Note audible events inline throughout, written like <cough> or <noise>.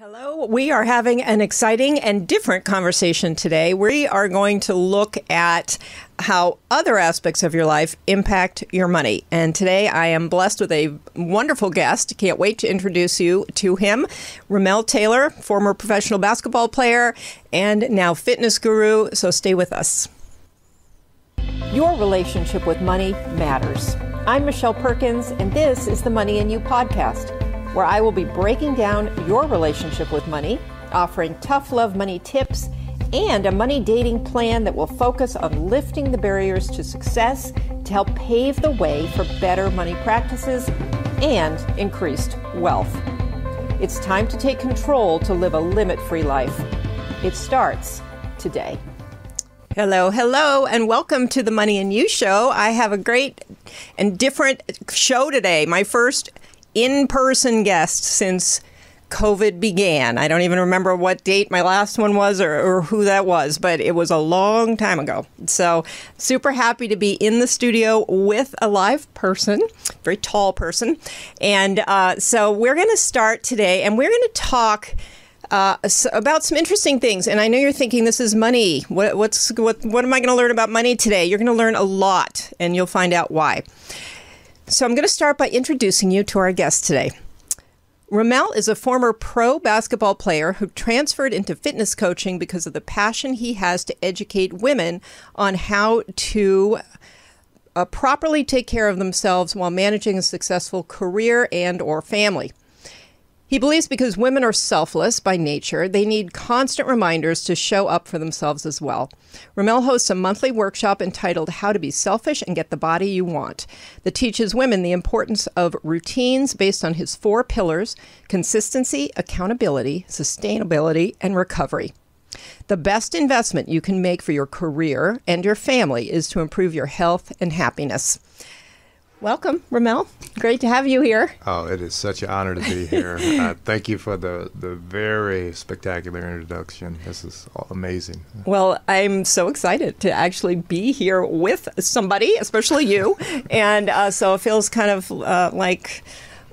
Hello, we are having an exciting and different conversation today. We are going to look at how other aspects of your life impact your money. And today I am blessed with a wonderful guest. Can't wait to introduce you to him. Ramell Taylor, former professional basketball player and now fitness guru. So stay with us. Your relationship with money matters. I'm Michelle Perkins, and this is the Money and You podcast where I will be breaking down your relationship with money, offering tough love money tips, and a money dating plan that will focus on lifting the barriers to success to help pave the way for better money practices and increased wealth. It's time to take control to live a limit free life. It starts today. Hello, hello, and welcome to the Money and You Show. I have a great and different show today. My first in person guest since COVID began. I don't even remember what date my last one was or, or, who that was, but it was a long time ago. So, super happy to be in the studio with a live person, very tall person. And uh, so, we're going to start today and we're going to talk. Uh, about some interesting things, and I know you're thinking this is money. What, what's what? What am I going to learn about money today? You're going to learn a lot, and you'll find out why. So I'm going to start by introducing you to our guest today. Ramell is a former pro basketball player who transferred into fitness coaching because of the passion he has to educate women on how to uh, properly take care of themselves while managing a successful career and or family. He believes because women are selfless by nature, they need constant reminders to show up for themselves as well. Ramell hosts a monthly workshop entitled How to Be Selfish and Get the Body You Want that teaches women the importance of routines based on his four pillars consistency, accountability, sustainability, and recovery. The best investment you can make for your career and your family is to improve your health and happiness. Welcome, Ramell. Great to have you here. Oh, it is such an honor to be <laughs> here. uh, thank you for the, the very spectacular introduction. This is amazing. Well, I'm so excited to actually be here with somebody, especially you. <laughs> and uh, so it feels kind of uh, like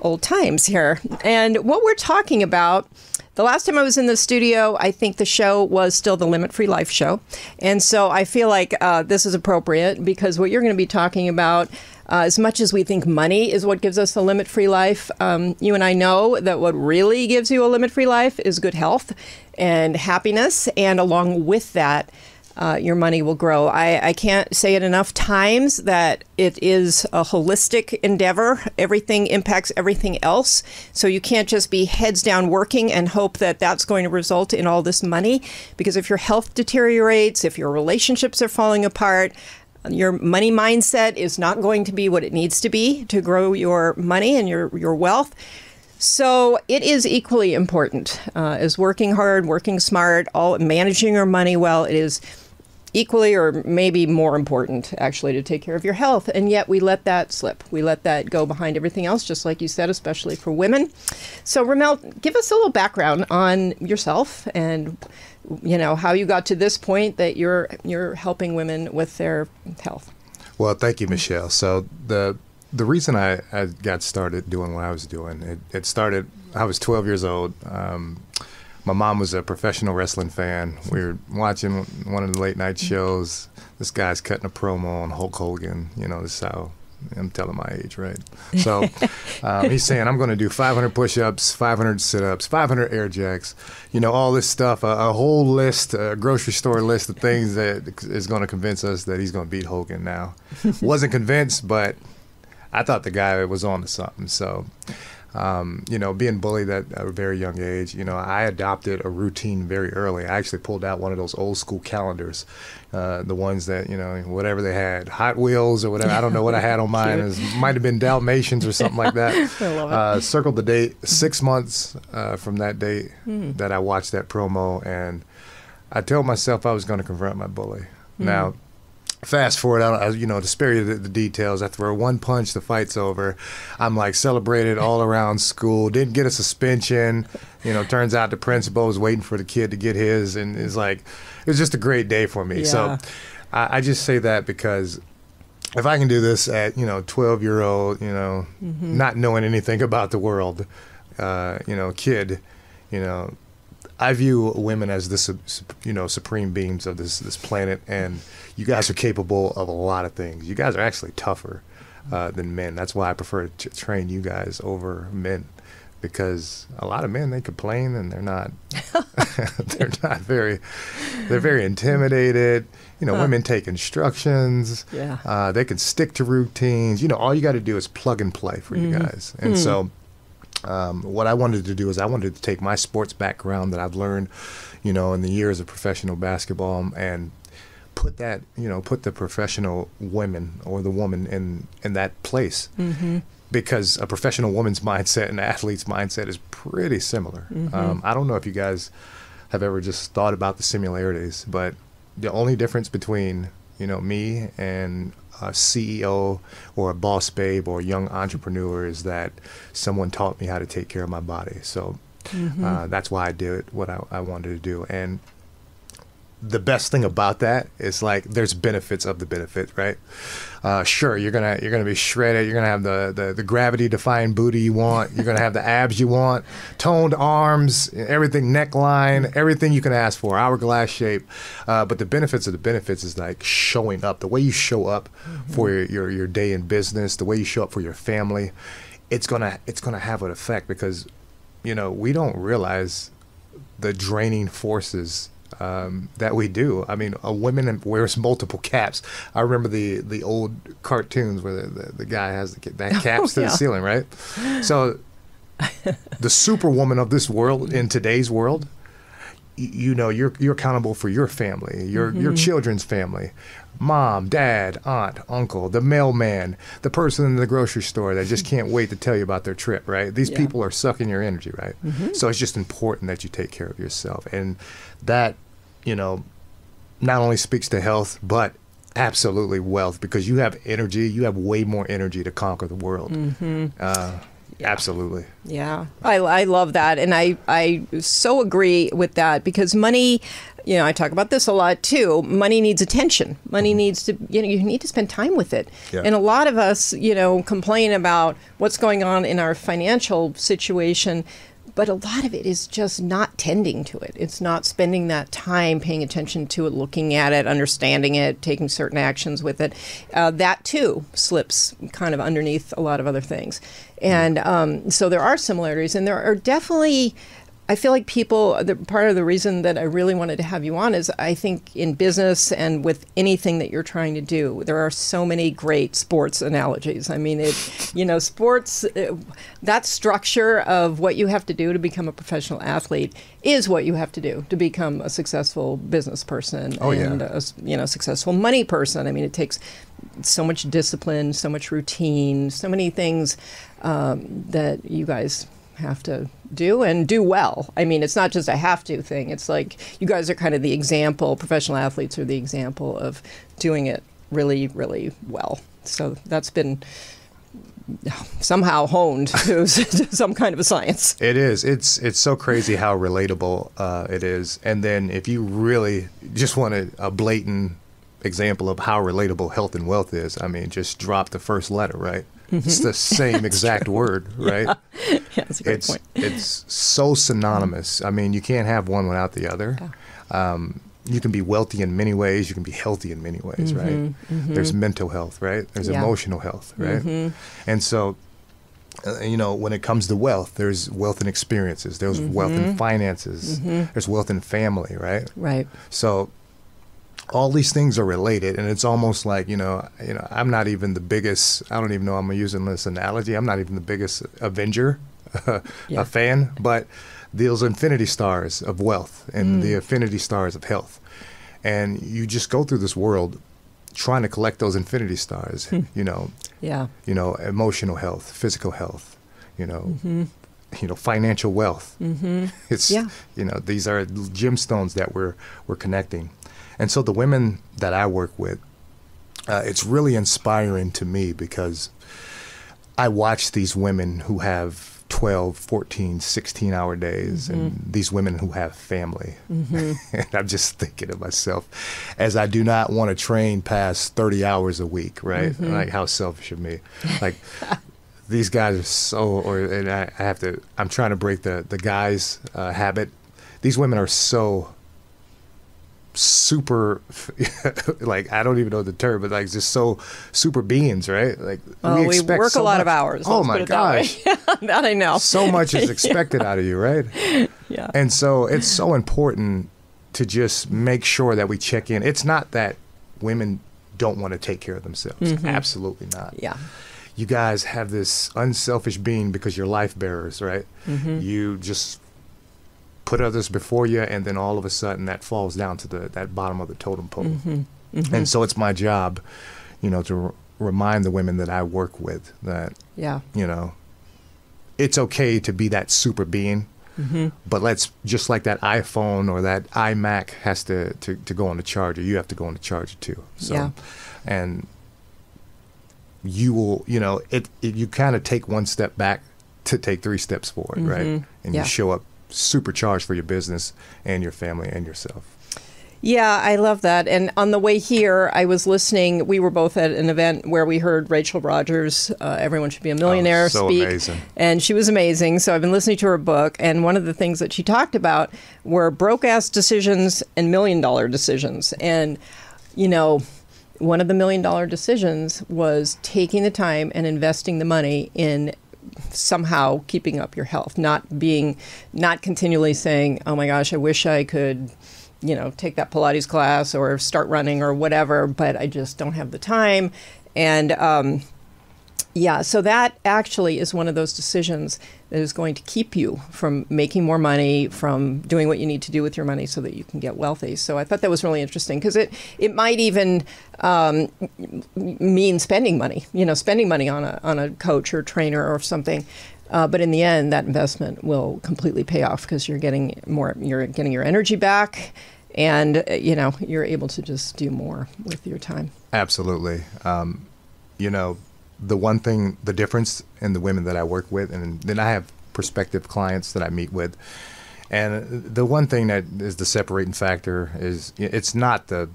old times here. And what we're talking about. The last time I was in the studio, I think the show was still the Limit Free Life show. And so I feel like uh, this is appropriate because what you're going to be talking about uh, as much as we think money is what gives us a limit free life, um, you and I know that what really gives you a limit free life is good health and happiness. And along with that, uh, your money will grow. I, I, can't say it enough times that it is a holistic endeavor. Everything impacts everything else. So you can't just be heads down working and hope that that's going to result in all this money. Because if your health deteriorates, if your relationships are falling apart, your money mindset is not going to be what it needs to be to grow your money and your, your wealth. So it is equally important uh, as working hard, working smart, all managing your money well. It is equally or maybe more important actually to take care of your health and yet we let that slip we let that go behind everything else just like you said especially for women so ramell give us a little background on yourself and you know how you got to this point that you're you're helping women with their health. Well, thank you, Michelle. So the the reason I, I got started doing what I was doing, it, it started. I was 12 years old. Um, my mom was a professional wrestling fan. We were watching one of the late night shows. This guy's cutting a promo on Hulk Hogan. You know, this is how I'm telling my age, right? So <laughs> um, he's saying I'm going to do 500 push-ups, 500 sit-ups, 500 air jacks, you know, all this stuff, a, a, whole list, a grocery store list of things that is going to convince us that he's going to beat Hogan. Now, <laughs> wasn't convinced, but I thought the guy was on to something. So um, you know, being bullied at a very young age, you know, I adopted a routine very early. I actually pulled out one of those old school calendars, uh, the ones that, you know, whatever they had, Hot Wheels or whatever. I don't know what I had on mine. <laughs> It might have been Dalmatians or something like that. <laughs> I love it. Uh, circled the date, six months uh, from that date mm. that I watched that promo. And I told myself I was going to confront my bully. Mm. Now, fast forward, I, you know, to spare you the, the, details, I throw one punch, the fight's over. I'm like celebrated all around school. Didn't get a suspension. You know, turns out the principal was waiting for the kid to get his, and it's like it was just a great day for me. Yeah. So I, I, just say that because if I can do this at you know 12 year old, you know, mm-hmm. not knowing anything about the world, uh, you know, kid you know, I view women as this, you know, supreme beings of this this planet, and you guys are capable of a lot of things. You guys are actually tougher uh, than men. That's why I prefer to train you guys over men, because a lot of men they complain and they're not <laughs> <laughs> they're not very they're very intimidated. You know, huh. women take instructions. Yeah, uh, they can stick to routines. You know, all you got to do is plug and play for mm-hmm. you guys, and mm-hmm. so um, what I wanted to do is I wanted to take my sports background that I've learned, you know, in the years of professional basketball and put that, you know, put the professional women or the woman in in that place. Mm-hmm. Because a professional woman's mindset and an athlete's mindset is pretty similar. Mm-hmm. Um, I don't know if you guys have ever just thought about the similarities, but the only difference between you know me and a CEO or a boss babe or a young entrepreneur is that someone taught me how to take care of my body. So mm-hmm. uh, that's why I did what I, I wanted to do. And the best thing about that is like there's benefits of the benefit, right? Uh, sure, you're gonna you're gonna be shredded. You're gonna have the, the, the gravity defying booty you want. You're gonna have the abs you want, toned arms, everything neckline, everything you can ask for, hourglass shape. Uh, but the benefits of the benefits is like showing up. The way you show up mm-hmm. for your, your your day in business, the way you show up for your family, it's gonna it's gonna have an effect because you know we don't realize the draining forces um, that we do. I mean, a woman wears multiple caps. I remember the the old cartoons where the, the, the guy has the, that caps <laughs> oh, to yeah. the ceiling, right? So, <laughs> the superwoman of this world in today's world, you, you know, you're you're accountable for your family, your mm-hmm. your children's family, mom, dad, aunt, uncle, the mailman, the person in the grocery store that just can't wait to tell you about their trip, right? These yeah. people are sucking your energy, right? Mm-hmm. So it's just important that you take care of yourself. And that you know, not only speaks to health, but absolutely wealth because you have energy. You have way more energy to conquer the world. Mm-hmm. Uh, yeah. Absolutely. Yeah, I, I love that, and I I so agree with that because money. You know, I talk about this a lot too. Money needs attention. Money mm-hmm. needs to, you know, you need to spend time with it. Yeah. And a lot of us, you know, complain about what's going on in our financial situation but a lot of it is just not tending to it. It's not spending that time paying attention to it, looking at it, understanding it, taking certain actions with it. Uh, that too slips kind of underneath a lot of other things. And um, so there are similarities, and there are definitely I feel like people, the, part of the reason that I really wanted to have you on is I think in business and with anything that you're trying to do, there are so many great sports analogies. I mean, it, you know, sports, uh, that structure of what you have to do to become a professional athlete is what you have to do to become a successful business person oh, and yeah. a, you know, successful money person. I mean, it takes so much discipline, so much routine, so many things um, that you guys have to do and do well. I mean, it's not just a have to thing. It's like you guys are kind of the example, professional athletes are the example of doing it really, really well. So that's been somehow honed <laughs> to, some kind of a science. It is. It's it's so crazy how relatable uh, it is. And then if you really just want a, a blatant example of how relatable health and wealth is, I mean, just drop the first letter, right? Mm-hmm. It's the <laughs> same exact true. word, right? Yeah. <laughs> yeah, that's a great it's, point. It's so synonymous. I mean, you can't have one without the other. Yeah. Um, you can be wealthy in many ways. You can be healthy in many ways, mm-hmm, right? Mm-hmm. There's mental health, right? There's yeah. emotional health, right? Mm-hmm. And so, uh, you know, when it comes to wealth, there's wealth in experiences. There's wealth in mm-hmm. finances. Mm-hmm. There's wealth in family, right? Right. So all these things are related and it's almost like you know you know i'm not even the biggest i don't even know i'm using this analogy i'm not even the biggest avenger <laughs> yeah. a fan but those infinity stars of wealth and mm. the infinity stars of health and you just go through this world trying to collect those infinity stars hmm. you know yeah you know emotional health physical health you know mm-hmm. you know financial wealth mm-hmm. it's yeah. you know these are gemstones that we're we're connecting and so the women that I work with, uh, it's really inspiring to me because I watch these women who have 12, 14, 16 hour days, mm-hmm. and these women who have family. Mm-hmm. <laughs> and I'm just thinking to myself, as I do not want to train past 30 hours a week, right? Mm-hmm. Like, how selfish of me. Like, <laughs> these guys are so, or and I, I have to. I'm trying to break the the guys' uh, habit. These women are so super <laughs> like I don't even know the term, but like just so super beings, right? Like well, we, we work so a lot much. of hours. Oh my gosh, <laughs> that, that, I know. So much is <laughs> expected yeah. out of you, right? Yeah. And so it's so important to just make sure that we check in. It's not that women don't want to take care of themselves. Mm-hmm. Absolutely not. Yeah. You guys have this unselfish being because you're life bearers, right? Mm-hmm. You just put others before you, and then all of a sudden that falls down to the that bottom of the totem pole. Mm-hmm. Mm-hmm. And so it's my job, you know, to r- remind the women that I work with that, yeah, you know, it's okay to be that super being. Mm-hmm. But let's just like that iPhone or that iMac has to, to, to go on the charger, you have to go on the charger too. So, yeah. and you will, you know, it, it you kind of take one step back to take three steps forward, mm-hmm. right? And yeah. you show up supercharged for your business and your family and yourself. Yeah, I love that. And on the way here, I was listening. We were both at an event where we heard Rachel Rodgers, uh, Everyone Should Be a Millionaire, oh, so speak. Amazing. And she was amazing. So I've been listening to her book. And one of the things that she talked about were broke ass decisions and million dollar decisions. And, you know, one of the million dollar decisions was taking the time and investing the money in somehow keeping up your health, not being, not continually saying, oh my gosh, I wish I could you know, take that Pilates class or start running or whatever, but I just don't have the time. And um, yeah, so that actually is one of those decisions that is going to keep you from making more money, from doing what you need to do with your money so that you can get wealthy. So I thought that was really interesting because it, it might even um, mean spending money, you know, spending money on a, on a coach or trainer or something. Uh, but in the end, that investment will completely pay off because you're getting more, you're getting your energy back, and uh, you know you're able to just do more with your time. Absolutely. Um, you know, the one thing, the difference in the women that I work with, and then I have prospective clients that I meet with, and the one thing that is the separating factor is it's not the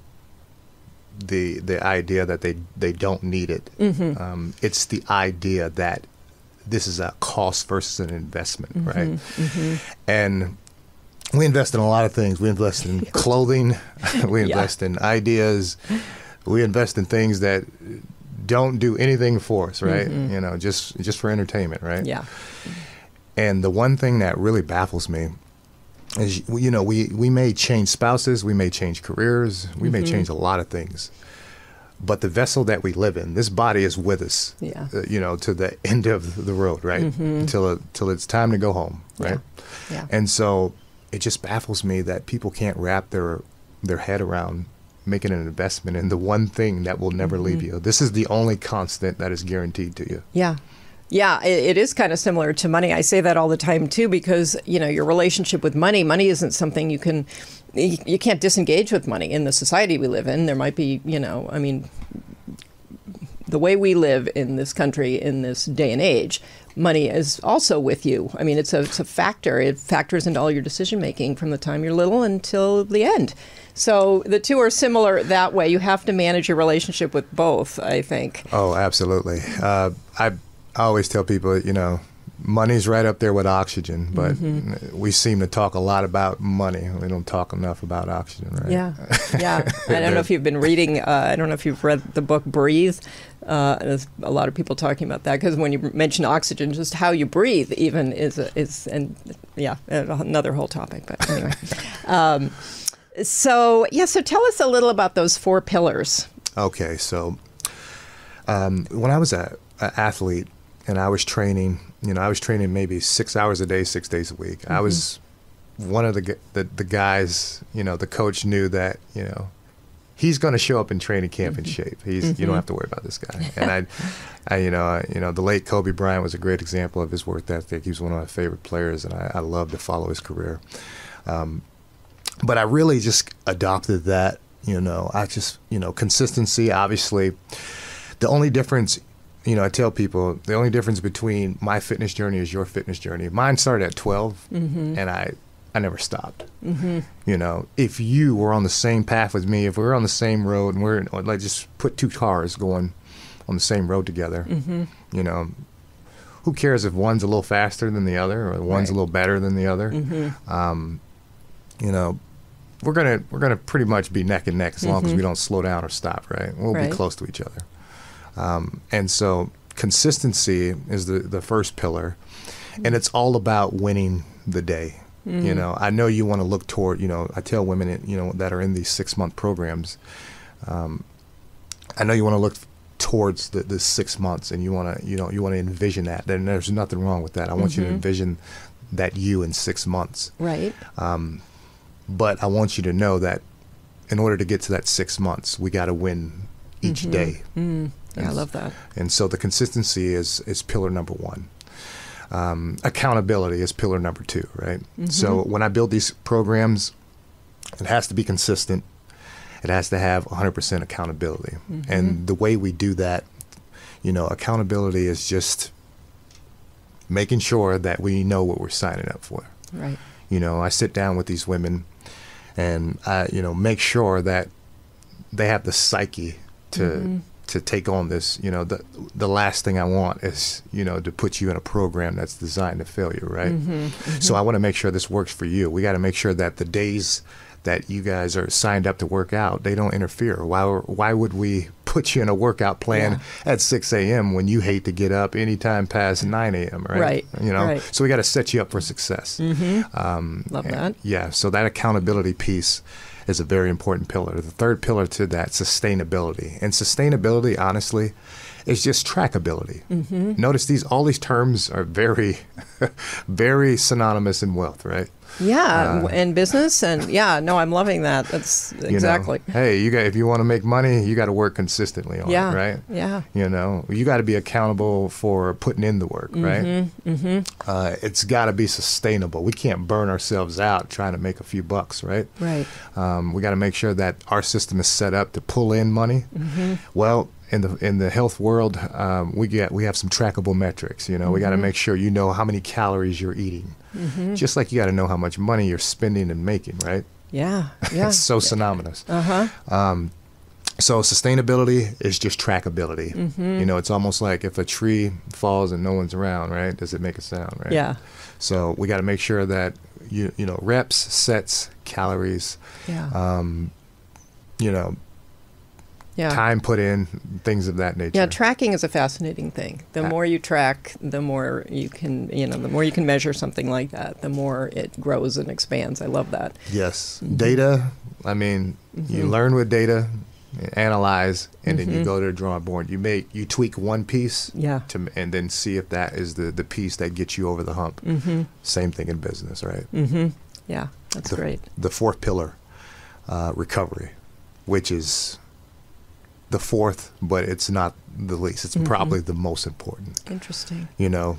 the the idea that they they don't need it. Mm-hmm. Um, it's the idea that this is a cost versus an investment, mm-hmm, right? Mm-hmm. And we invest in a lot of things. We invest in <laughs> clothing, <laughs> we invest yeah. in ideas, we invest in things that don't do anything for us, right? Mm-hmm. You know, just just for entertainment, right? Yeah. And the one thing that really baffles me is, you know, we we may change spouses, we may change careers, we may Mm-hmm. change a lot of things but the vessel that we live in, this body is with us, Yeah. uh, you know, to the end of the road, right? Mhm. Until it, till it's time to go home, right? Yeah. And so it just baffles me that people can't wrap their their head around making an investment in the one thing that will never leave Mm-hmm. you. This is the only constant that is guaranteed to you. Yeah. Yeah, it, is kind of similar to money. I say that all the time too because, you know, your relationship with money, money isn't something you can you, you can't disengage with money in the society we live in. There might be, you know, I mean the way we live in this country in this day and age, money is also with you. I mean, it's a, it's a factor. It factors into all your decision making from the time you're little until the end. So the two are similar that way. You have to manage your relationship with both, I think. Oh, absolutely. Uh, I I always tell people, you know, money's right up there with oxygen, but Mm-hmm. we seem to talk a lot about money. We don't talk enough about oxygen, right? Yeah, <laughs> yeah. I don't know if you've been reading. Uh, I don't know if you've read the book Breathe. Uh, there's a lot of people talking about that because when you mention oxygen, just how you breathe, even is a, is and yeah, another whole topic. But anyway, <laughs> um, so yeah. So tell us a little about those four pillars. Okay, so um, when I was a, a athlete and I was training, you know, I was training maybe six hours a day, six days a week. I was one of the, the the guys. You know, the coach knew that you know he's going to show up in training camp in shape. He's you don't have to worry about this guy. <laughs> And I, I you know, I, you know, the late Kobe Bryant was a great example of his work ethic. He was one of my favorite players, and I, I love to follow his career. Um, but I really just adopted that. You know, I just you know consistency. Obviously, the only difference. You know, I tell people the only difference between my fitness journey is your fitness journey. Mine started at 12, and I I never stopped. Mm-hmm. You know, if you were on the same path with me, if we were on the same road, and we're like just put two cars going on the same road together, Mm-hmm. you know, who cares if one's a little faster than the other or one's Right. a little better than the other? Um, you know, we're gonna we're gonna pretty much be neck and neck as long as we don't slow down or stop. Right? We'll Right. be close to each other. Um, and so consistency is the the first pillar, and it's all about winning the day. You know, I know you want to look toward. You know, I tell women, you know, that are in these six month programs. Um, I know you want to look towards the, the six months, and you want to, you know, you want to envision that. And there's nothing wrong with that. I want you to envision that you in six months. Right. But I want you to know that in order to get to that six months, we got to win each mm-hmm. day. Yeah, I love that. And so the consistency is is pillar number one. Um, accountability is pillar number two, right? So mm-hmm. when I build these programs, it has to be consistent. It has to have 100% accountability. Mm-hmm. And the way we do that, you know, accountability is just making sure that we know what we're signing up for. Right. You know, I sit down with these women and I, you know, make sure that they have the psyche to mm-hmm. to take on this. You know, the the last thing I want is, you know, to put you in a program that's designed to fail you, right? Mm-hmm. Mm-hmm. So I want to make sure this works for you. We got to make sure that the days that you guys are signed up to work out, they don't interfere. Why why would we <laughs> put you in a workout plan at 6 a.m. when you hate to get up anytime past 9 a.m., right? Right, You know, right. so we got to set you up for success. Um, Love and- that. Yeah, so that accountability piece is a very important pillar. The third pillar to that, sustainability. And sustainability, honestly, is just trackability. Mm-hmm. Notice these all these terms are very, <laughs> very synonymous in wealth, right? Yeah, and business, and yeah, no, I'm loving that. That's <laughs> You know, exactly. hey, you got if you want to make money, you got to work consistently on Yeah, it, right? yeah. You know, you got to be accountable for putting in the work, right? Mm-hmm. Uh, it's got to be sustainable. We can't burn ourselves out trying to make a few bucks, right? Right. Um, we got to make sure that our system is set up to pull in money. Mm-hmm. Well, in the in the health world, um, we get we have some trackable metrics. You know, we Mm-hmm. got to make sure you know how many calories you're eating, just like you got to know how much money you're spending and making. Right? Yeah. <laughs> Yeah. It's so synonymous. Uh huh. So sustainability is just trackability. Mm-hmm. You know, it's almost like if a tree falls and no one's around, right? Does it make a sound, right? Yeah. So we got to make sure that you you know reps, sets, calories, Yeah. um, you know, yeah. time put in, things of that nature. Yeah, tracking is a fascinating thing. The Uh, more you track, the more you can, you know, the more you can measure something like that, the more it grows and expands. I love that. Yes, Mm-hmm. data. I mean, you learn with data, analyze, and then Mm-hmm. you go to the drawing board. You make you tweak one piece, Yeah. to, and then see if that is the the piece that gets you over the hump. Mm-hmm. Same thing in business, right? Mm-hmm. Yeah, that's the, great. The fourth pillar, uh, recovery, which is the fourth, but it's not the least. Mm-hmm. It's probably the most important. Interesting. You know,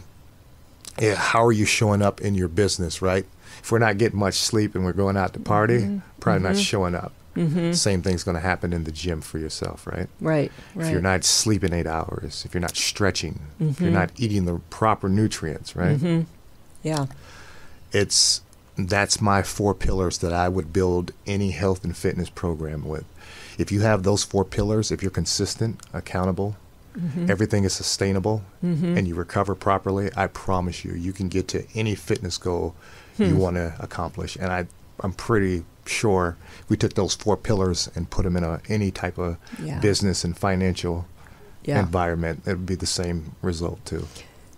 yeah, how are you showing up in your business, right? If we're not getting much sleep and we're going out to party, probably not showing up. Mm-hmm. Same thing's going to happen in the gym for yourself, right? Right. Right. If you're not sleeping eight hours, if you're not stretching, if you're Mhm. not eating the proper nutrients, right? hmm Yeah. it's that's my four pillars that I would build any health and fitness program with. If you have those four pillars, if you're consistent, accountable, mm-hmm. everything is sustainable, mm-hmm. and you recover properly, I promise you, you can get to any fitness goal you hmm. want to accomplish. And I, I'm pretty sure we took those four pillars and put them in a any type of Yeah. business and financial Yeah. environment, it would be the same result too.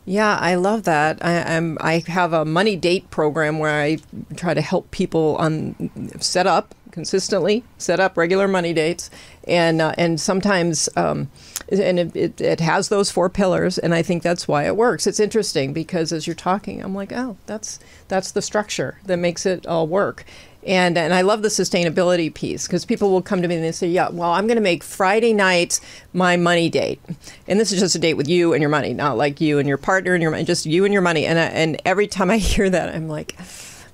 Yeah, I love that. I, I'm I have a money date program where I try to help people on set up consistently, set up regular money dates, and uh, and sometimes um, and it, it, it has those four pillars, and I think that's why it works. It's interesting because as you're talking, I'm like, oh, that's that's the structure that makes it all work. And, and I love the sustainability piece because people will come to me and they say, Yeah, well, I'm going to make Friday nights my money date. And this is just a date with you and your money, not like you and your partner and your money, just you and your money. And, I, and every time I <laughs> hear that, I'm like,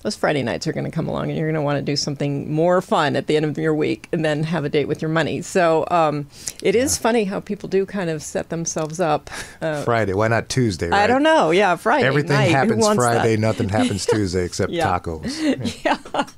those Friday nights are going to come along and you're going to want to do something more fun at the end of your week and then have a date with your money. So um, it is funny how people do kind of set themselves up. Uh, Friday, why not Tuesday? Right? I don't know. Yeah, Friday. Everything night. Happens wants that? Friday, nothing happens <laughs> Tuesday except Yeah. tacos.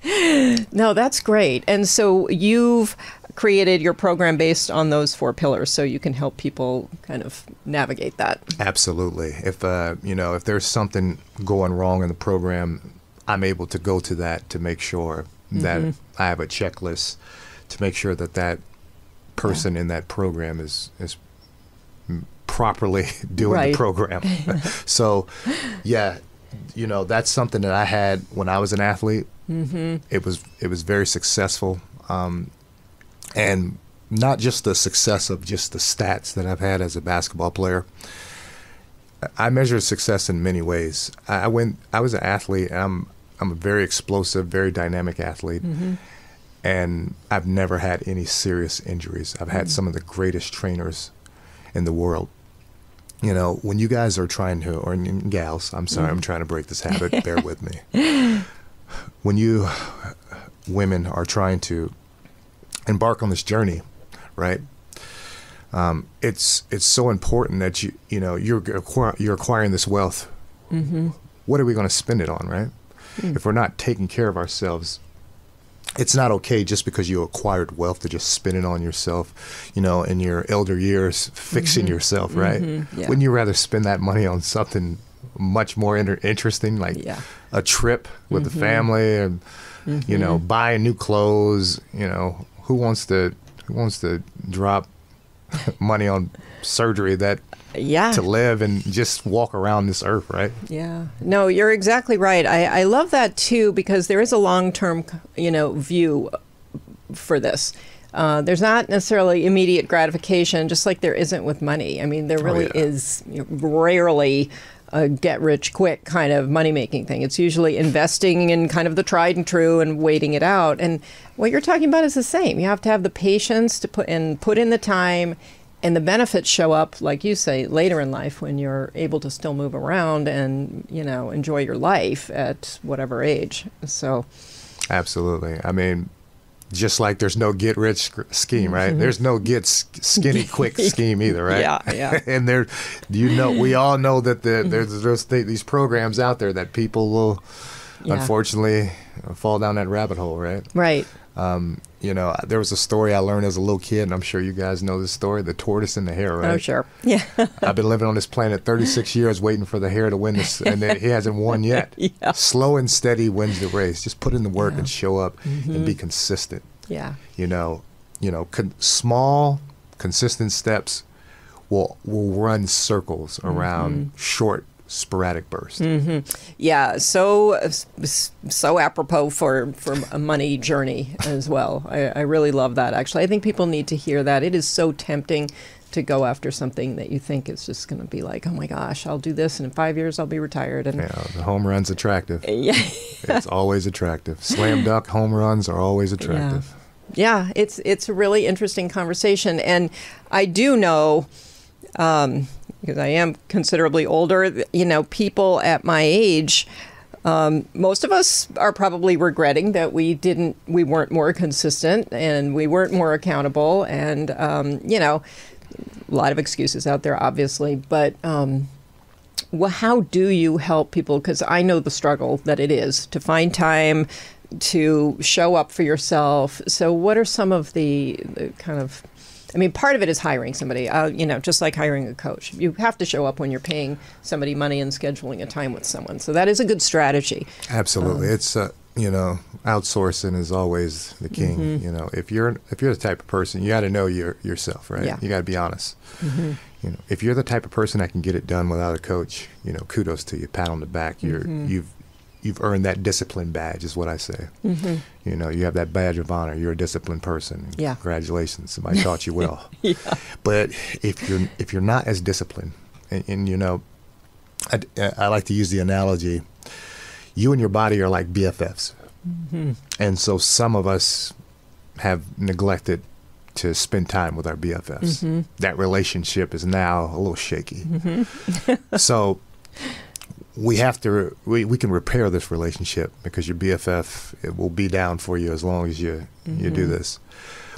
<laughs> No, that's great. And so you've created your program based on those four pillars so you can help people kind of navigate that. Absolutely. If uh, you know, if there's something going wrong in the program, I'm able to go to that to make sure that Mm-hmm. I have a checklist to make sure that that person in that program is is properly <laughs> doing Right. the program. <laughs> so, yeah, you know, that's something that I had when I was an athlete. Mm-hmm. It was it was very successful, um, and not just the success of just the stats that I've had as a basketball player. I measure success in many ways. I I went. I was an athlete. And I'm. I'm a very explosive, very dynamic athlete, mm-hmm. and I've never had any serious injuries. I've had mm-hmm. some of the greatest trainers in the world. You know, when you guys are trying to, or gals, I'm sorry, I'm mm-hmm. trying to break this habit. <laughs> bear with me. When you women are trying to embark on this journey, right? Um, it's it's so important that you you know you're acquir- you're acquiring this wealth. What are we going to spend it on, right? Hmm. If we're not taking care of ourselves, it's not okay just because you acquired wealth to just spend it on yourself, you know, in your elder years, fixing mm-hmm. yourself, right? Mm-hmm. Yeah. Wouldn't you rather spend that money on something much more inter- interesting, like Yeah. a trip with the mm-hmm. family, and you know, buying new clothes? You know, who wants to who wants to drop <laughs> money on surgery that Yeah. to live and just walk around this earth, right? Yeah. No, you're exactly right. I, I love that too because there is a long term, you know, view for this. Uh, there's not necessarily immediate gratification, just like there isn't with money. I mean, there really yeah. is you know, rarely a get rich quick kind of money making thing. It's usually investing in kind of the tried and true and waiting it out. And what you're talking about is the same. You have to have the patience to put in put in the time and the benefits show up like you say later in life when you're able to still move around and you know enjoy your life at whatever age so Absolutely. I mean, just like there's no get rich scheme, right? There's no get skinny <laughs> quick scheme either, right? Mm-hmm. Yeah, yeah. <laughs> and there, you know, we all know that the, there's there's th- these programs out there that people will, Yeah. unfortunately, fall down that rabbit hole, right? right Um, you know, there was a story I learned as a little kid, and I'm sure you guys know this story: the tortoise and the hare, right? oh sure <laughs> yeah I've been living on this planet 36 <laughs> years waiting for the hare to win this, and then he hasn't won yet. <laughs> Yeah. Slow and steady wins the race. Just put in the work Yeah. and show up and Mm-hmm. be consistent. yeah You know, you know, con- small, consistent steps will will run circles Mm-hmm. around short, sporadic bursts. yeah so so apropos for for a money journey as well I, I really love that actually i think people need to hear that it is so tempting to go after something that you think is just going to be like oh my gosh i'll do this and in five years i'll be retired and know, the home run's attractive. <laughs> yeah it's always attractive. Slam dunk home runs are always attractive. Yeah, it's it's a really interesting conversation, and I do know um, because I am considerably older. You know, people at my age, um, most of us are probably regretting that we didn't, we weren't more consistent, and we weren't more accountable, and um, you know, a lot of excuses out there, obviously, but. Um, well, how do you help people? Because I know the struggle that it is to find time to show up for yourself. So, what are some of the, the kind of, I mean, part of it is hiring somebody, uh, you know, just like hiring a coach. You have to show up when you're paying somebody money and scheduling a time with someone. So, that is a good strategy. Absolutely, it's uh, you know outsourcing is always the king. Mm-hmm. You know, if you're if you're the type of person, you got to know your yourself, right? Yeah. Mm-hmm. You got to be honest. You know, if you're the type of person that can get it done without a coach, you know, kudos to you, pat on the back. You're Mm-hmm. you've you've earned that discipline badge, is what I say. Mm-hmm. You know, you have that badge of honor. You're a disciplined person. Mm-hmm. Yeah. Congratulations, somebody taught you well. <laughs> Yeah. But if you're if you're not as disciplined, and, and you know, I, I like to use the analogy, you and your body are like BFFs, mm-hmm. and so some of us have neglected to spend time with our BFFs. Mm-hmm. That relationship is now a little shaky. <laughs> so we have to we, we can repair this relationship because your BFF it will be down for you as long as you you do mm-hmm. this.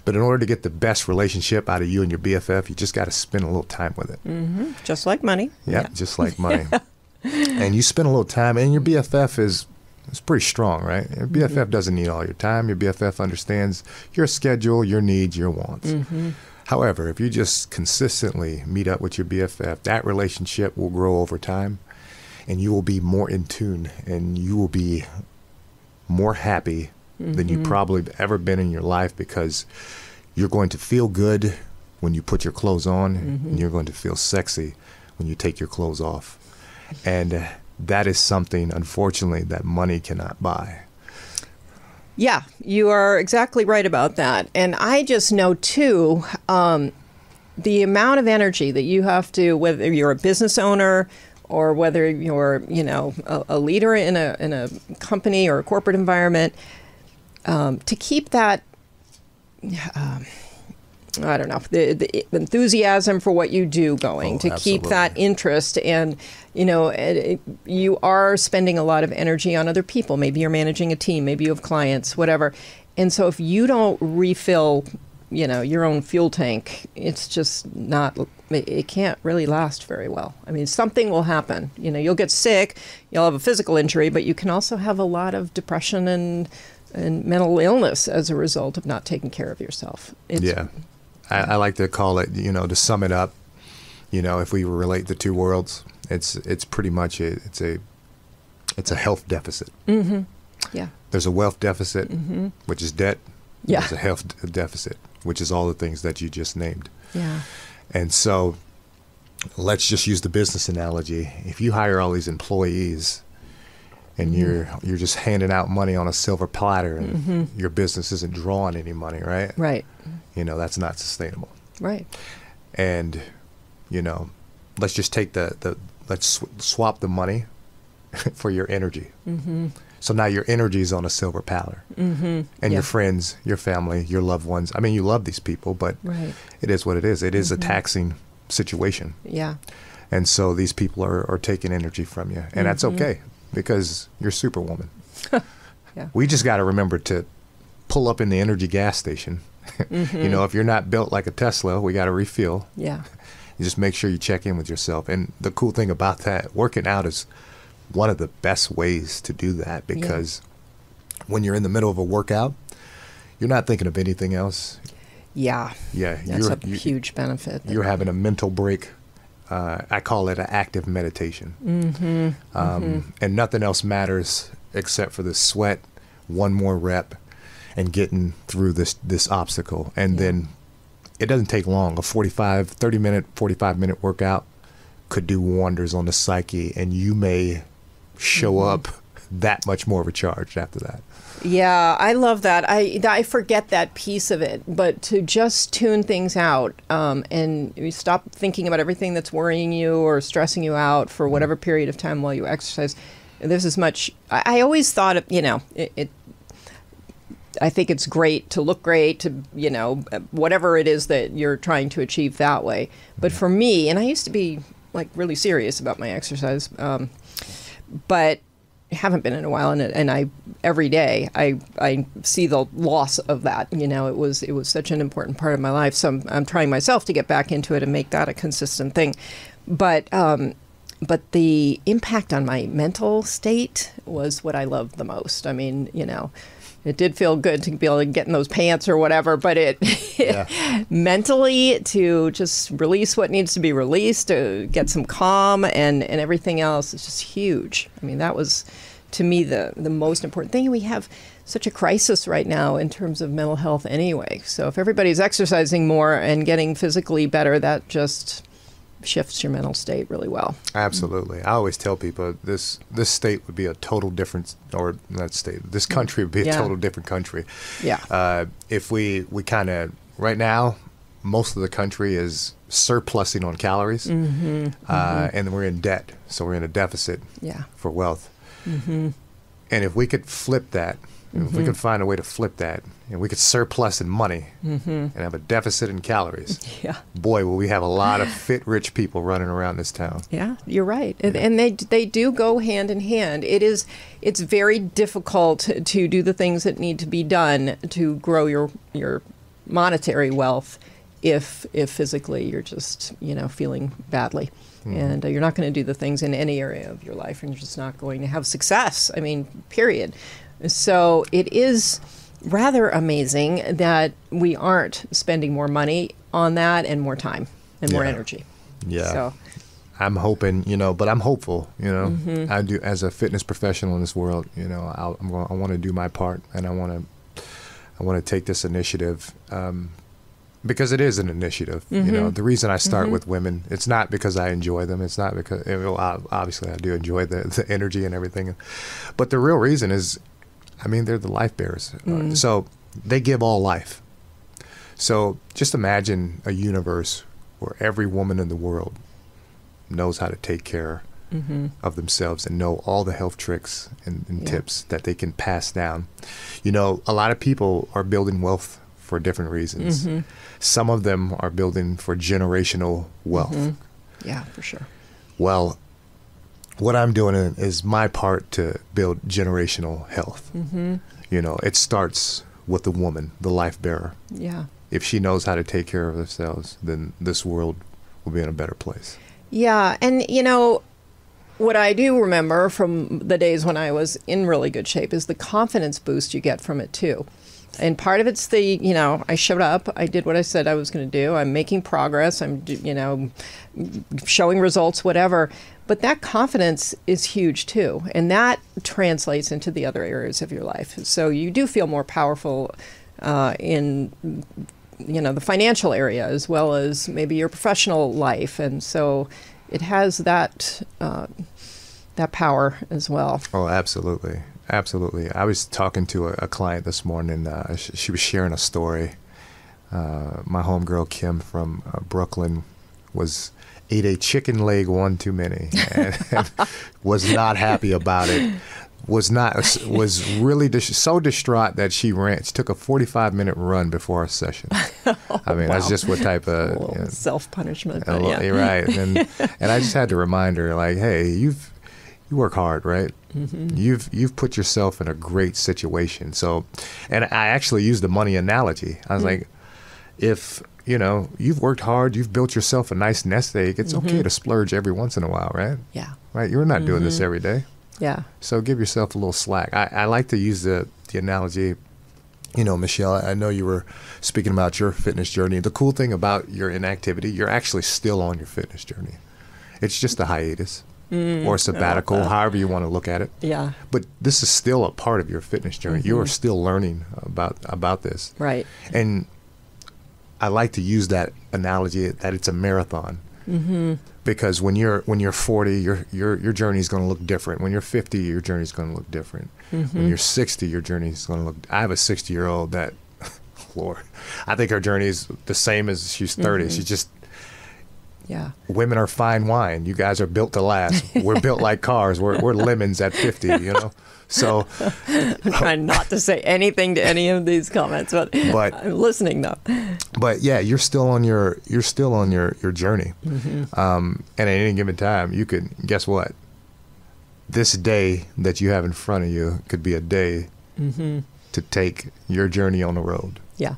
But in order to get the best relationship out of you and your BFF, you just got to spend a little time with it. Mm-hmm. Just like money. Yeah, just like money. <laughs> and you spend a little time, and your BFF is it's pretty strong, right? Your BFF mm-hmm. doesn't need all your time. Your BFF understands your schedule, your needs, your wants. However, if you just consistently meet up with your BFF, that relationship will grow over time and you will be more in tune and you will be more happy than you probably have ever been in your life because you're going to feel good when you put your clothes on and you're going to feel sexy when you take your clothes off. And that is something, unfortunately, that money cannot buy. Yeah, you are exactly right about that. And I just know too um, the amount of energy that you have to, whether you're a business owner or whether you're, you know, a, a leader in a in a company or a corporate environment, um, to keep that. Um, I don't know the, the enthusiasm for what you do going Oh, to keep that interest and you know it, it- you are spending a lot of energy on other people maybe you're managing a team maybe you have clients whatever and so if you don't refill you know your own fuel tank it's just not it can't really last very well i mean something will happen you know you'll get sick you'll have a physical injury but you can also have a lot of depression and and mental illness as a result of not taking care of yourself it's, yeah. I, I like to call it, you know, to sum it up, you know, if we relate the two worlds, it's it's pretty much a, it's a it's a health deficit. yeah There's a wealth deficit, Mhm. which is debt. Mm-hmm. Yeah. There's a health deficit, which is all the things that you just named. yeah And so let's just use the business analogy. If you hire all these employees and you're you're just handing out money on a silver platter and your business isn't drawing any money, right? right You know, that's not sustainable. right And you know, let's just take the the let's sw- swap the money <laughs> for your energy. Mm-hmm. So now your energy is on a silver platter. Mm-hmm. And Yeah. your friends, your family, your loved ones. I mean, you love these people, but Right. it is what it is. It is a mm-hmm. taxing situation. yeah And so these people are, are taking energy from you. And that's mm-hmm. okay because you're superwoman. <laughs> Yeah. We just got to remember to pull up in the energy gas station. <laughs> you mm-hmm. know, if you're not built like a Tesla, we got to refuel. yeah <laughs> You just make sure you check in with yourself. And the cool thing about that, working out is one of the best ways to do that because when you're in the middle of a workout, you're not thinking of anything else. yeah Yeah, that's you're, a you- huge benefit you're having a mental break. Uh, I call it an active meditation. Mm-hmm, um, And nothing else matters except for the sweat, one more rep, and getting through this this obstacle. And Yeah. then it doesn't take long. A 45, 30 minute, 45 minute workout could do wonders on the psyche, and you may show up that much more of a charge after that. Yeah, I love that. I I forget that piece of it, but to just tune things out um, and you stop thinking about everything that's worrying you or stressing you out for whatever period of time while you exercise. There's as much. I, I always thought, of, you know, it, it. I think it's great to look great, to you know, whatever it is that you're trying to achieve that way. But for me, and I used to be like really serious about my exercise. Um, but haven't been in a while and, and I every day I I see the loss of that you know it was it was such an important part of my life so I'm, I'm trying myself to get back into it and make that a consistent thing. But um but the impact on my mental state was what I loved the most. I mean you know it did feel good to be able to get in those pants or whatever but it <laughs> Yeah. mentally to just release what needs to be released, to get some calm and, and everything else is just huge. I mean, that was to me the, the most important thing. We have such a crisis right now in terms of mental health anyway. So if everybody's exercising more and getting physically better, that just shifts your mental state really well. Absolutely. I always tell people this this state would be a total different or not state. This country would be a Yeah. total different country. Yeah. Uh, if we we kind of right now, most of the country is surplusing on calories, Mm-hmm. uh, and we're in debt, so we're in a deficit Yeah. for wealth. Mm-hmm. And if we could flip that, if we could find a way to flip that, and we could surplus in money Mm-hmm. and have a deficit in calories, <laughs> Yeah. boy, will we have a lot of fit, rich people running around this town. Yeah, you're right, and, and they they do go hand in hand. It is it's very difficult to do the things that need to be done to grow your your monetary wealth if if physically you're just you know feeling badly. And uh, you're not going to do the things in any area of your life, and you're just not going to have success. I mean, period. So it is rather amazing that we aren't spending more money on that and more time and more Yeah. energy. Yeah. So I'm hoping, you know, but I'm hopeful, you know. Mm-hmm. I do as a fitness professional in this world, you know, I'll, I'm going, I want to do my part, and I want to, I want to take this initiative, um, because it is an initiative. You know, Mm-hmm. the reason I start with women, it's not because I enjoy them. It's not because, well, obviously I do enjoy the, the energy and everything, but the real reason is, I mean, they're the life bearers, Uh, mm. so they give all life. So just imagine a universe where every woman in the world knows how to take care mm-hmm. of themselves and know all the health tricks and, and Yeah. tips that they can pass down. You know, a lot of people are building wealth for different reasons. Mm-hmm. Some of them are building for generational wealth. Mm-hmm. yeah, for sure. Well, what I'm doing is my part to build generational health. Mm-hmm. You know, it starts with the woman, the life bearer. Yeah. If she knows how to take care of herself, then this world will be in a better place. Yeah, and you know what I do remember from the days when I was in really good shape is the confidence boost you get from it too. And part of it's the, you know, I showed up, I did what I said I was going to do. I'm making progress, I'm you know, showing results whatever. But that confidence is huge too, and that translates into the other areas of your life. So you do feel more powerful uh, in you know the financial area as well as maybe your professional life and so it has that uh, that power as well Oh, absolutely. Absolutely. I was talking to a, a client this morning. Uh, sh- she was sharing a story. Uh, my homegirl, Kim from uh, Brooklyn, was ate a chicken leg one too many and, <laughs> was not happy about it. Was not was really dis- so distraught that she ran. She took a forty five minute run before a session. <laughs> I mean, that's just what type of you know, self-punishment a yeah. Right. And <laughs> and I just had to remind her, like, hey, you've you work hard, right? Mm-hmm. You've you've put yourself in a great situation. So, and I actually used the money analogy. I was like, if you know you've worked hard, you've built yourself a nice nest egg. It's Mm-hmm. okay to splurge every once in a while, right? yeah Right? You're not doing Mm-hmm. this every day, yeah so give yourself a little slack. I, I like to use the the analogy. You know, Michelle, I know you were speaking about your fitness journey. The cool thing about your inactivity, you're actually still on your fitness journey. It's just a hiatus or sabbatical, however you want to look at it. yeah But this is still a part of your fitness journey. You are still learning about about this. right And I like to use that analogy that it's a marathon. Mm-hmm. Because when you're when you're 40, your your your journey is going to look different. When you're 50, your journey is going to look different. When you're 60, your journey is going to look. I have a 60 year old that, <laughs> Lord, I think her journey is the same as she's 30. She's just yeah women are fine wine. You guys are built to last. We're built like <laughs> cars. We're we're lemons at 50. You know. So <laughs> i'm trying not to say anything to any of these comments but, But- <laughs> i'm listening though but yeah, you're still on your you're still on your your journey. Um, and at any given time, you could guess what? This day that you have in front of you could be a day to take your journey on the road. yeah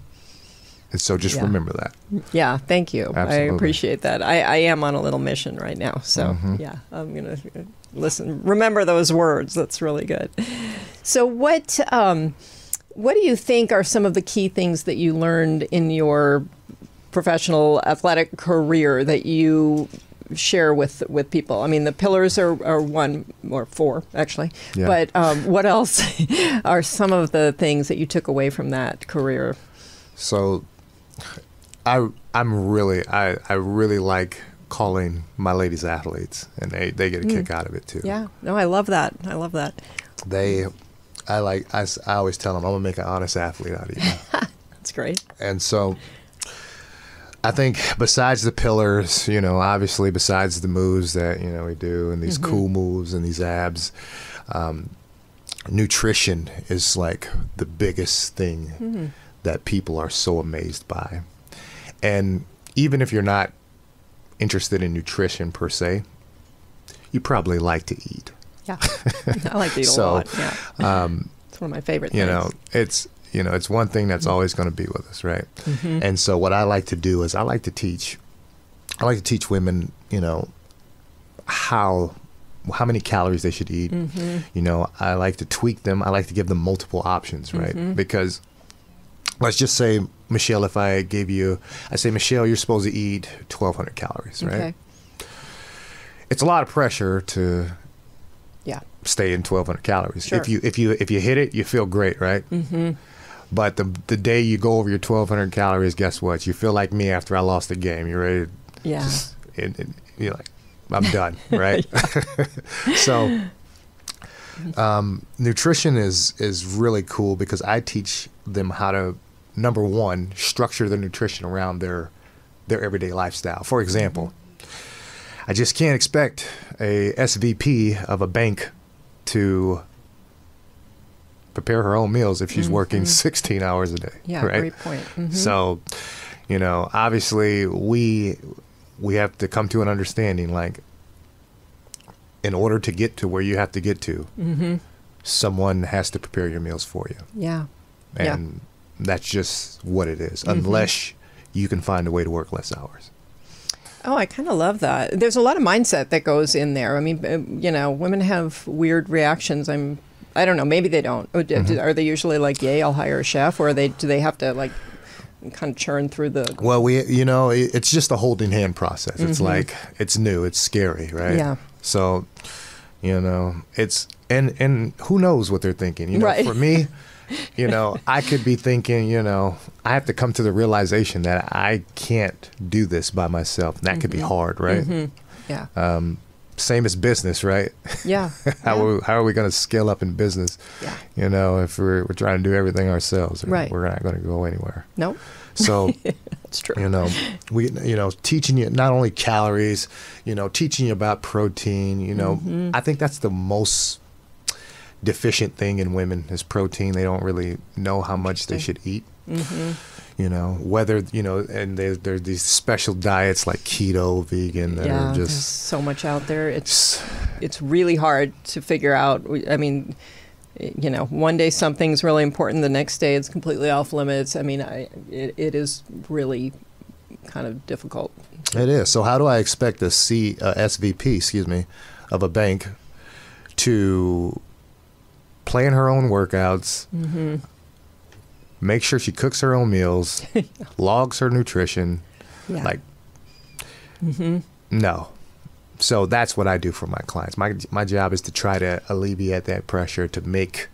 And so just Yeah. remember that. Yeah, thank you. I appreciate that. I, I am on a little mission right now. So, Mm-hmm. yeah, I'm going to listen, remember those words. That's really good. So, what um, what do you think are some of the key things that you learned in your professional athletic career that you share with with people? I mean, the pillars are, are one or four actually, Yeah. but um, what else <laughs> are some of the things that you took away from that career? So I I'm really I, I really like calling my ladies athletes and they, they get a kick mm. out of it too. Yeah, no, I love that. I love that. They I like I, I always tell them I'm gonna make an honest athlete out of you. <laughs> That's great. And so I think besides the pillars, you know, obviously besides the moves that, you know, we do and these mm-hmm. cool moves and these abs, um, nutrition is like the biggest thing mm-hmm. That people are so amazed by. And even if you're not interested in nutrition per se, you probably like to eat. Yeah, I like to eat a <laughs> So, lot. Yeah, Um, it's one of my favorite you things. know it's you know, it's one thing that's mm-hmm. always going to be with us, right? Mm-hmm. And so what I like to do is I like to teach, I like to teach women, you know, how how many calories they should eat. Mm-hmm. You know, I like to tweak them. I like to give them multiple options, right? Because let's just say Michelle, if I gave you, I say Michelle, you're supposed to eat 1,200 calories, right? Okay. It's a lot of pressure to Yeah. stay in 1,200 calories. Sure. If you if you if you hit it, you feel great, right? Mm-hmm. But the the day you go over your 1,200 calories, guess what? You feel like me after I lost the game. You're ready. To Yeah. Just, it, it, you're like, I'm done, <laughs> right? <laughs> so, um, nutrition is is really cool because I teach them how to number one structure their nutrition around their their everyday lifestyle. For example, I just can't expect a SVP of a bank to prepare her own meals if she's working 16 hours a day. Yeah. right? Great point. Mhm. So, you know, obviously we we have to come to an understanding like in order to get to where you have to get to, Mm-hmm. someone has to prepare your meals for you. Yeah. Yeah. That's just what it is, Mhm. unless you can find a way to work less hours. Oh, I kind of love that. There's a lot of mindset that goes in there. I mean, uh, you know, women have weird reactions. I'm, I don't know. Maybe they don't. Mm-hmm. Are they usually like, "Yay, I'll hire a chef," or are they do they have to like kind of churn through the? Well, we, you know, it's just a holding hand process. It's like it's new, it's scary, right? Mm-hmm. Yeah. So, you know, it's and and who knows what they're thinking? You know, Right. for me, <laughs> you know, I could be thinking, you know, I have to come to the realization that I can't do this by myself. And that could be Mm-hmm. hard, right? Yeah. Um, same as business, right? yeah. <laughs> how yeah. are, how are we going to scale up in business? Yeah. You know, if we're we're trying to do everything ourselves, Right. we're not going to go anywhere. No, So. <laughs> that's true. you know we you know teaching you not only calories you know teaching you about protein you know Mm-hmm. i think that's the most deficient thing in women is protein they don't really know how much they should eat Mm-hmm. you know whether you know and there there's these special diets like keto vegan that yeah, are there's just so much out there. It's it's really hard to figure out. I mean, you know, one day something's really important, the next day it's completely off limits. I mean, I it, it is really kind of difficult. it is so how do i expect a c uh, svp excuse me of a bank to plan her own workouts Mm-hmm. make sure she cooks her own meals, <laughs> logs her nutrition. Yeah. Like, mm-hmm. no. So that's what I do for my clients. My my job is to try to alleviate that pressure to make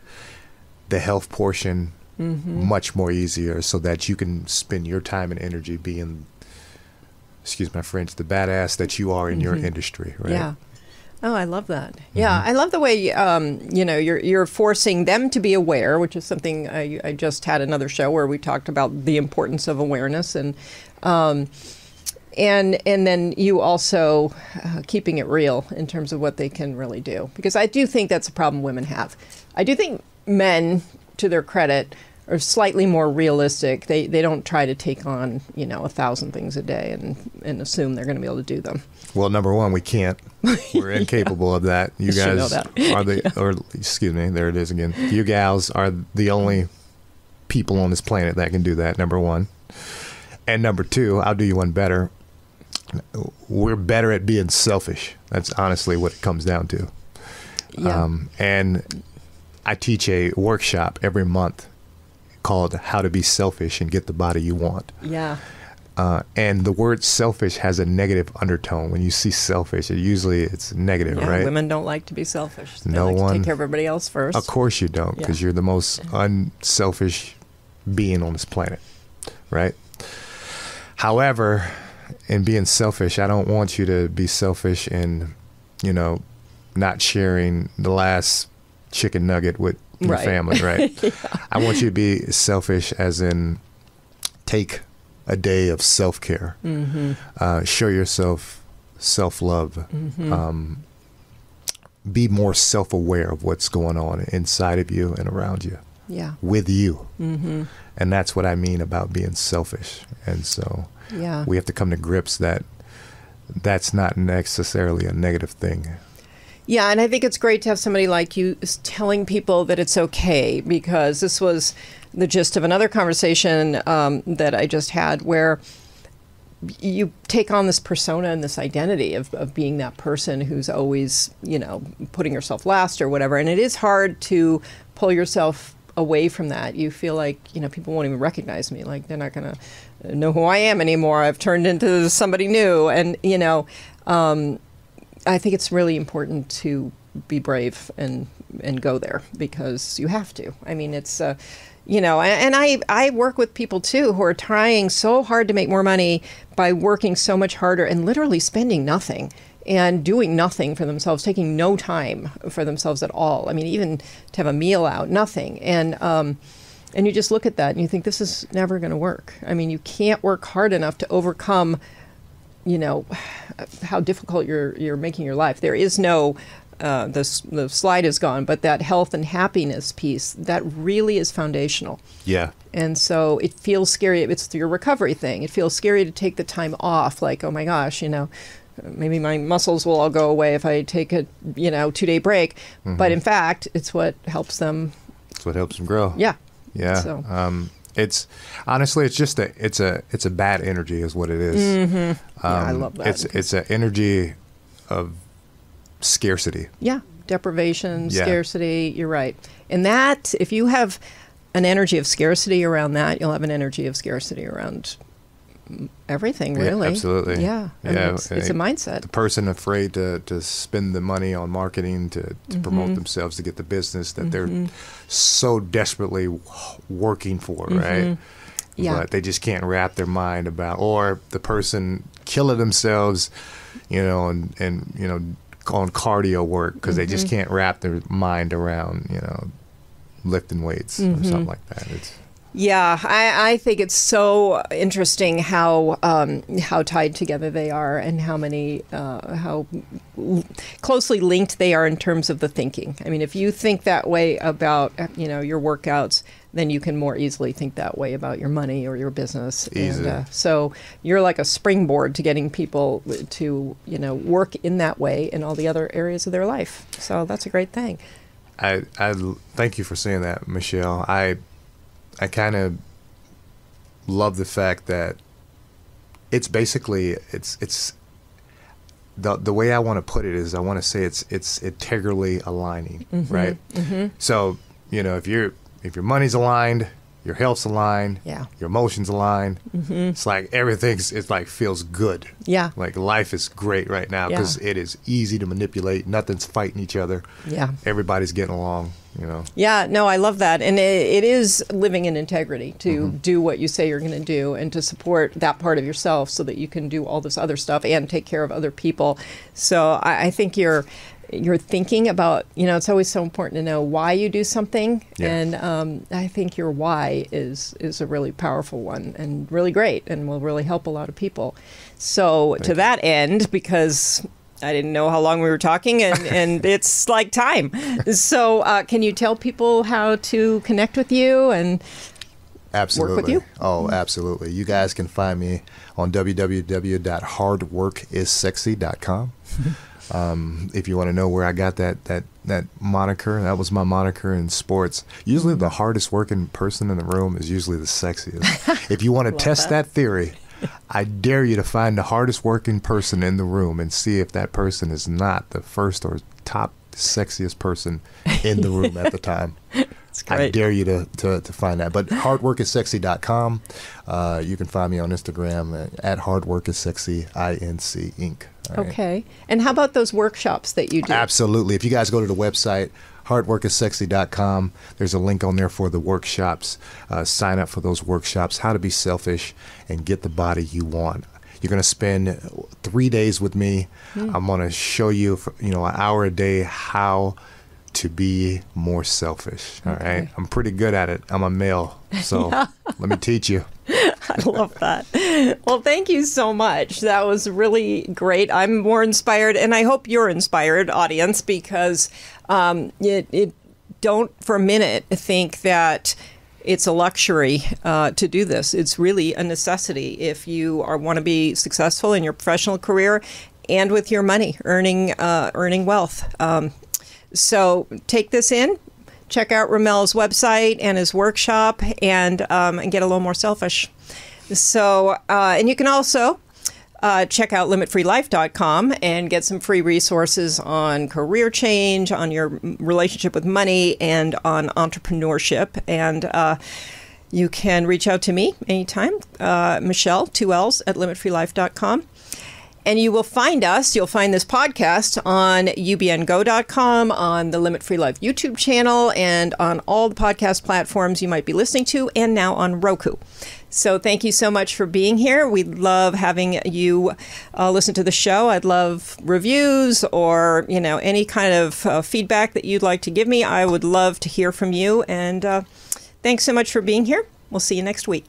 the health portion Mm-hmm. much more easier, so that you can spend your time and energy being, excuse my French, the badass that you are in your Mhm. industry. Right? Yeah. Oh, I love that. Yeah, I love the way um, you know you're you're forcing them to be aware, which is something I, I just had another show where we talked about the importance of awareness and um, and and then you also uh, keeping it real in terms of what they can really do because I do think that's a problem women have. I do think men, to their credit, are slightly more realistic. They they don't try to take on you know a thousand things a day and and assume they're going to be able to do them. Well, number one, we can't. We're <laughs> incapable of that. You You know guys that. are the, <laughs> or excuse me, there it is again. You gals are the only people on this planet that can do that. Number one, and number two, I'll do you one better. We're better at being selfish. That's honestly what it comes down to. Yeah. Um, and I teach a workshop every month called "How to Be Selfish and Get the Body You Want." yeah. Uh, and the word selfish has a negative undertone. When you see selfish, it usually it's negative, Yeah, right? women don't like to be selfish. They No like to one- take care of everybody else first. Of course you don't, because Yeah. you're the most unselfish being on this planet, right? However, in being selfish, I don't want you to be selfish in, you know, not sharing the last chicken nugget with your Right. family, <laughs> right? I want you to be selfish as in take a day of self care, Mm-hmm. uh, show yourself self love, Mm-hmm. um, be more self aware of what's going on inside of you and around you, Yeah. with you. Mm-hmm. And that's what I mean about being selfish. And so Yeah. we have to come to grips that that's not necessarily a negative thing. Yeah, and I think it's great to have somebody like you telling people that it's okay because this was the gist of another conversation um, that I just had where you take on this persona and this identity of, of being that person who's always, you know, putting yourself last or whatever. And it is hard to pull yourself away from that. You feel like, you know, people won't even recognize me. Like they're not going to know who I am anymore. I've turned into somebody new. And, you know, um, I think it's really important to be brave and, and go there because you have to. I mean, it's, uh, you know and i i work with people too who are trying so hard to make more money by working so much harder and literally spending nothing and doing nothing for themselves taking no time for themselves at all. I mean even to have a meal out nothing. And um, and you just look at that and you think this is never going to work. I mean you can't work hard enough to overcome you know how difficult you're you're making your life there is no uh, the, the slide is gone, but that health and happiness piece, that really is foundational. Yeah. And so it feels scary. It's your recovery thing. It feels scary to take the time off, like, oh my gosh, you know, maybe my muscles will all go away if I take a, you know, two day break. Mm-hmm. But in fact, it's what helps them. It's what helps them grow. Yeah. Yeah. So. Um, it's honestly, it's just a, it's a, it's a bad energy, is what it is. Mm-hmm. Um, yeah, I love that. It's, it's an energy of scarcity. Yeah, deprivation, yeah. scarcity. You're right. And that, if you have an energy of scarcity around that, you'll have an energy of scarcity around everything really yeah, absolutely yeah yeah it's, it's, a mindset the person afraid to, to spend the money on marketing to, to mm-hmm. promote themselves to get the business that mm-hmm. they're so desperately working for mm-hmm. right yeah. but they just can't wrap their mind about or the person killing themselves you know and and you know on cardio work because mm-hmm. they just mm-hmm. can't wrap their mind around you know lifting weights mm-hmm. or something like that. It's yeah, I, I think it's so interesting how um, how tied together they are and how many uh, how closely linked they are in terms of the thinking. I mean, if you think that way about you know your workouts, then you can more easily think that way about your money or your business. Easy. And uh, so you're like a springboard to getting people to you know work in that way in all the other areas of their life. So that's a great thing. I I thank you for saying that, Michelle. I I kind of love the fact that it's basically it's it's the the way I want to put it is I want to say it's it's integrally aligning, mm-hmm, right? Mm-hmm. So you know if you're if your money's aligned, your health's aligned, yeah. your emotions aligned. Mm-hmm. It's like everything's it's like feels good. Yeah, like life is great right now because yeah. it is easy to manipulate. Nothing's fighting each other. Yeah, everybody's getting along. You know. Yeah, no, I love that, and it, it is living in integrity to mm-hmm. do what you say you're going to do, and to support that part of yourself so that you can do all this other stuff and take care of other people. So I, I think you're you're thinking about you know it's always so important to know why you do something yeah. and um, i think your why is is a really powerful one and really great and will really help a lot of people so Thank to you. that end because I didn't know how long we were talking, and, <laughs> and it's like time. So, uh, can you tell people how to connect with you and absolutely. work with you? Oh, absolutely. You guys can find me on www.hardworkissexy.com. <laughs> Um, if you want to know where I got that that that moniker, that was my moniker in sports. Usually, the hardest working person in the room is usually the sexiest. <laughs> if you want to test that. that theory, I dare you to find the hardest working person in the room and see if that person is not the first or top sexiest person in the room at the <laughs> time. I dare you to, to, to, find that. But hardworkissexy.com. Uh, you can find me on Instagram at, at hardworkissexy, INC Inc. Okay. And how about those workshops that you do? Absolutely. If you guys go to the website, hardworkissexy.com, there's a link on there for the workshops. Uh, sign up for those workshops, how to be selfish and get the body you want. You're going to spend three days with me. Mm. I'm going to show you, for, you know, an hour a day how to be more selfish. All okay. right. I'm pretty good at it. I'm a male. So <laughs> yeah. let me teach you. <laughs> I love that. Well, thank you so much. That was really great. I'm more inspired, and I hope you're inspired, audience, because um, it, it don't for a minute think that it's a luxury uh, to do this. It's really a necessity if you are want to be successful in your professional career and with your money, earning uh, earning wealth. Um, so take this in check out Ramell's website and his workshop and, um, and get a little more selfish. So, uh, and you can also uh, check out limitfreelife.com and get some free resources on career change, on your relationship with money, and on entrepreneurship. And uh, you can reach out to me anytime, uh, Michelle, two L's, at limitfreelife.com. And you will find us, you'll find this podcast on ubngo.com, on the Limit Free Life YouTube channel, and on all the podcast platforms you might be listening to, and now on Roku. So thank you so much for being here. We love having you uh, listen to the show. I'd love reviews or you know any kind of uh, feedback that you'd like to give me. I would love to hear from you. And uh, thanks so much for being here. We'll see you next week.